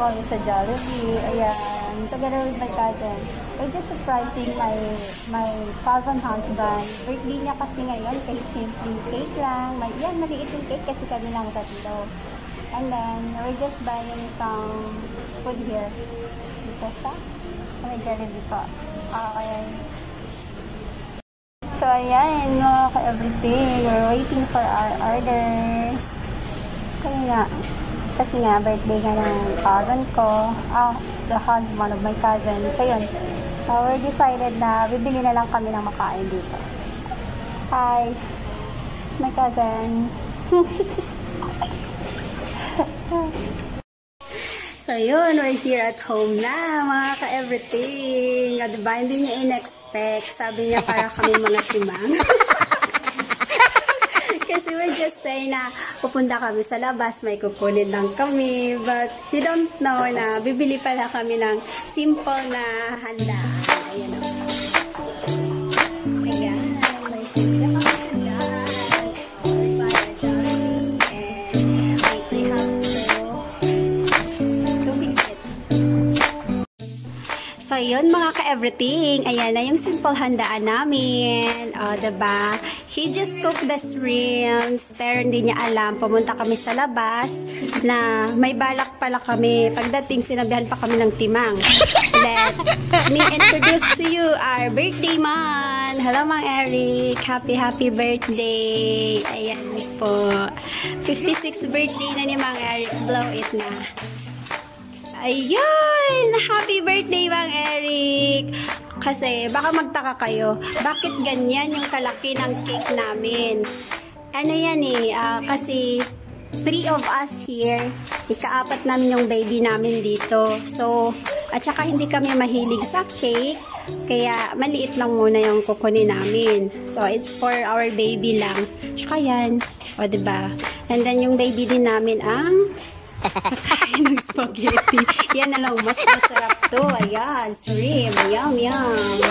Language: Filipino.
kami sa Jollibee. Ayan. Together with my cousin. We're just surprising my my cousin husband. Birthday niya kasi ngayon. Kahit simple cake lang. May, yan, maliit yung cake kasi kami lang tatlo. And then, we're just buying some food here. Dito sa may Jollibee po. Okay. So, ayan, mga ka-everything. We're waiting for our orders. Kaya nga, kasi nga, birthday nga ng cousin ko. Ah, the husband of my cousin. So, yun. So, we decided na bibili na lang kami ng makain dito. Hi. It's my cousin. So, yun, we're here at home na, mga ka-everything. Diba, hindi niya in-expect. Sabi niya, para kami mga timang. We're just saying na pupunta kami sa labas, may kukunin lang kami. But we don't know na bibili pala kami ng simple na handa. Ayan o. So, yun mga ka-everything. Ayan na yung simple handaan namin. O, diba? He just cooked the shrimps. Pero hindi niya alam. Pumunta kami sa labas na may balak pala kami. Pagdating, sinabihan pa kami ng timang. Let me introduce to you our birthday man. Hello, Mang Eric. Happy, happy birthday. Ayan po. 56th birthday na ni Mang Eric. Blow it na. Ayun! Happy birthday, Mang Eric! Kasi, baka magtaka kayo, bakit ganyan yung kalaki ng cake namin? Ano yan eh, ah, kasi three of us here, ikaapat namin yung baby namin dito. So, at saka hindi kami mahilig sa cake, kaya maliit lang muna yung kukunin namin. So, it's for our baby lang. Tsaka yan, o ba diba? And then yung baby din namin ang kakain ng spaghetti. Yan na lang, mas masarap to. Ayan, shrimp. Yum, yum.